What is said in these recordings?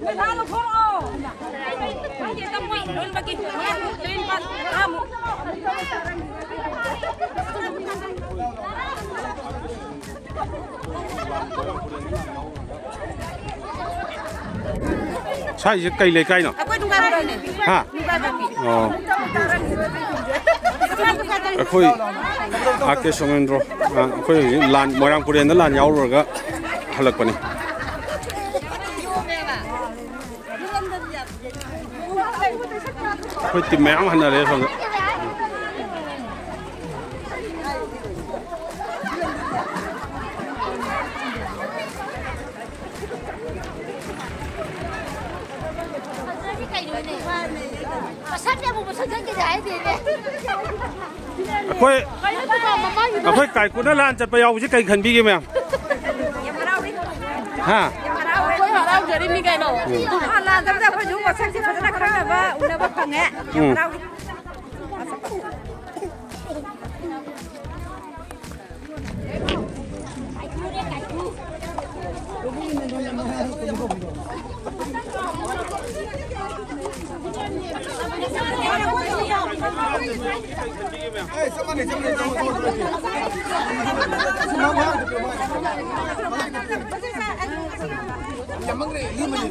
Mình ăn được khổ. Không chỉ tâm mạnh luôn mà kì. Lên bắt tham. Sai cái cây lấy cây nào? Hả? Ờ. ꯑꯩꯈꯣꯏ ꯑꯥ ꯀꯦ ꯁꯣꯃꯦꯟꯗ꯭ꯔꯣ ꯑꯩꯈꯣꯏ Quite the man, I'm not even. Akwai akwai kai kuna lan chat pa yau ji kai khan bi ge me ha jadi mi kaino tu hala jab jab khaju wa sakti phajana khana ba una ba pange ya Hey, somebody, somebody, somebody. Jamang re, ini mana?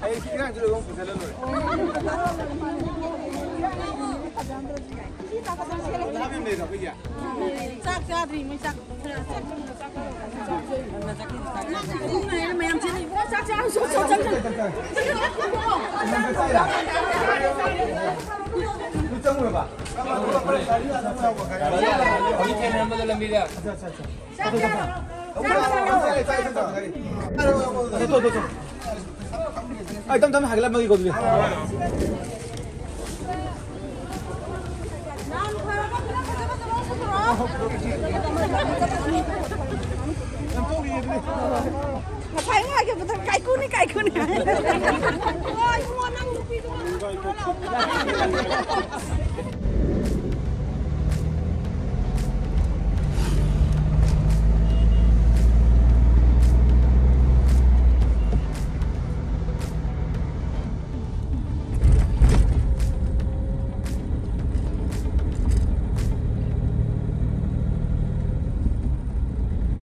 Aí que grande jogou pro Zelano. Sak sadri, mai sak. Sak. 加加，你说加加加，你们在这里啊？你真会吧？来来来，我一天能不能能没的？加加加，加加加，加加加，再再再再再，坐坐坐。哎，咱咱们还给他们一个对。Oh, okay. มาไทยมากเกี่ยวกับไก่กุ้นี่ไก่กุ้นี่รา